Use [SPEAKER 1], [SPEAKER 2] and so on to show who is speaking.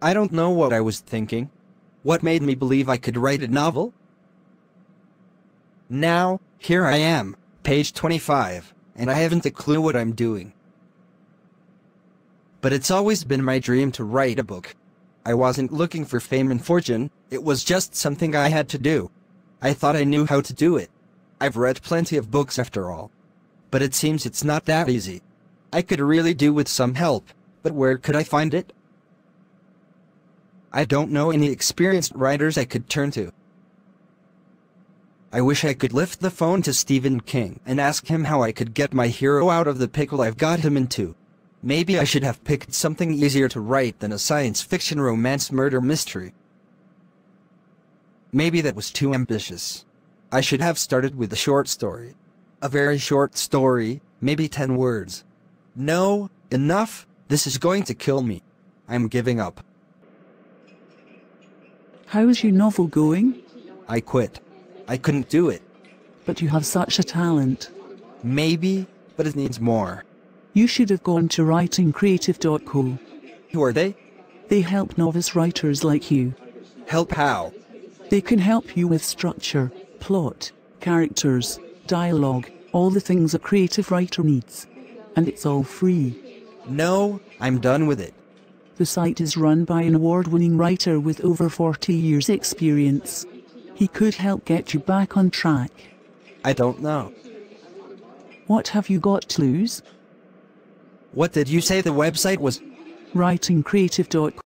[SPEAKER 1] I don't know what I was thinking. What made me believe I could write a novel? Now, here I am, page 25, and I haven't a clue what I'm doing. But it's always been my dream to write a book. I wasn't looking for fame and fortune, it was just something I had to do. I thought I knew how to do it. I've read plenty of books after all. But it seems it's not that easy. I could really do with some help, but where could I find it? I don't know any experienced writers I could turn to. I wish I could lift the phone to Stephen King and ask him how I could get my hero out of the pickle I've got him into. Maybe I should have picked something easier to write than a science fiction romance murder mystery. Maybe that was too ambitious. I should have started with a short story. A very short story, maybe 10 words. No, enough, this is going to kill me. I'm giving up.
[SPEAKER 2] How is your novel going?
[SPEAKER 1] I quit. I couldn't do it.
[SPEAKER 2] But you have such a talent.
[SPEAKER 1] Maybe, but it needs more.
[SPEAKER 2] You should have gone to writingcreative.co.
[SPEAKER 1] Who are they?
[SPEAKER 2] They help novice writers like you.
[SPEAKER 1] Help how?
[SPEAKER 2] They can help you with structure, plot, characters, dialogue, all the things a creative writer needs. And it's all free.
[SPEAKER 1] No, I'm done with it.
[SPEAKER 2] The site is run by an award winning writer with over 40 years' experience. He could help get you back on track.
[SPEAKER 1] I don't know.
[SPEAKER 2] What have you got to lose?
[SPEAKER 1] What did you say the website was?
[SPEAKER 2] Writingcreative.co.